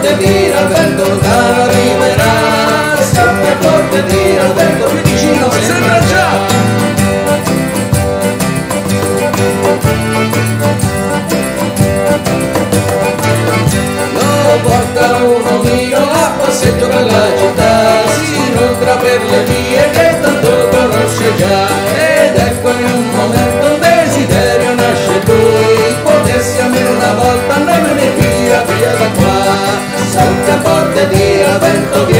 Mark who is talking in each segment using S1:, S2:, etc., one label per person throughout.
S1: forte tira il vento lontano arriverà. Soffia forte tira il vento più vicino sembra già. Lo porta uno mio a passeggio per la città. Si inoltra per le vie che tira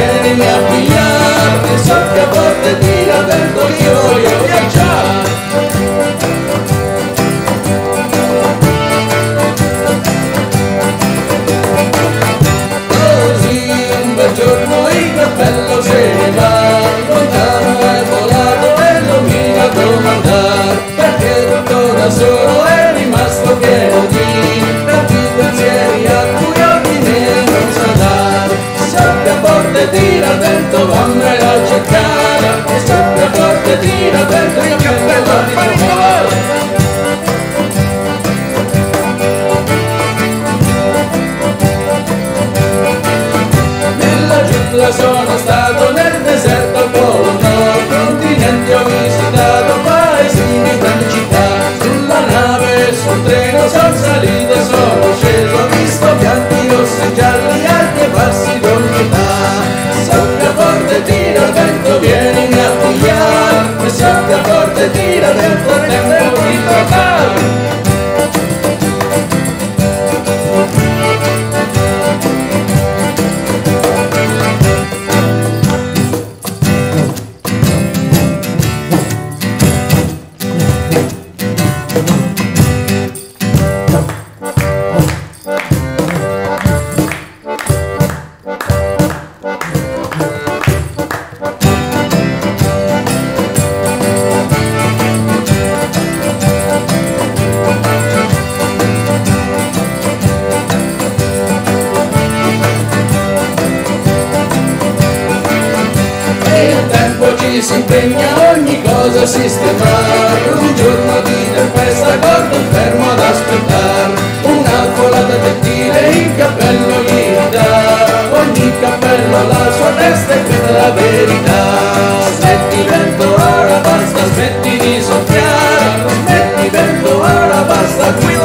S1: la zona está donde el deserto por un nuevo continente ho visitato paesini grandi sulla nave sul treno son salito solo cielo ho visto bianchi rossi gialli anche passi velocità soffia forte tira il vento vieni a pigliare soffia forte tira nel corrente si impegna ogni cosa a sistemare Un giorno di tempesta corto fermo ad aspettare. Una volata gentile il cappello gli dà. Ogni cappello ha la sua testa è la verità. Smetti vento ora basta, smetti di soffiare. Smetti vento ora basta, qui